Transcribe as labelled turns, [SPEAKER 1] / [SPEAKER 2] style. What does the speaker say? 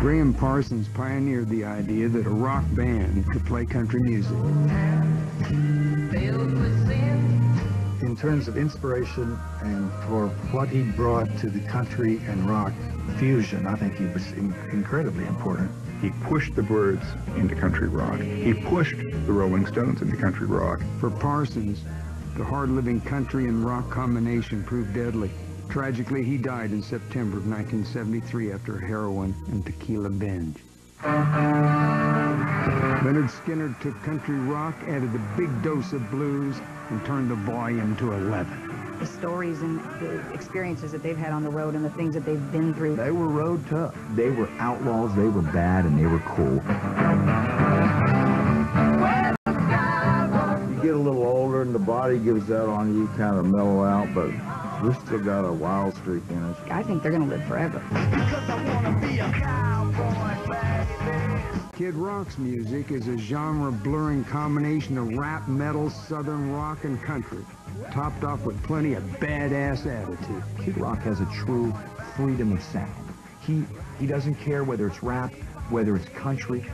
[SPEAKER 1] Gram Parsons pioneered the idea that a rock band could play country music.
[SPEAKER 2] In terms of inspiration and for what he brought to the country and rock fusion, I think he was in incredibly important.
[SPEAKER 3] He pushed the Byrds into country rock. He pushed the Rolling Stones into country rock.
[SPEAKER 1] For Parsons, the hard-living country and rock combination proved deadly. Tragically, he died in September of 1973 after a heroin and tequila binge. Lynyrd Skynyrd took country rock, added a big dose of blues, and turned the volume to 11.
[SPEAKER 4] The stories and the experiences that they've had on the road and the things that they've been through.
[SPEAKER 5] They were road tough. They were outlaws, they were bad, and they were cool. You get a little older and the body gives out on you, kind of mellow out, but we still got a wild streak in us.
[SPEAKER 4] I think they're going to live forever.
[SPEAKER 1] Kid Rock's music is a genre-blurring combination of rap, metal, southern rock, and country, topped off with plenty of badass attitude.
[SPEAKER 5] Kid Rock has a true freedom of sound. He, he doesn't care whether it's rap, whether it's country,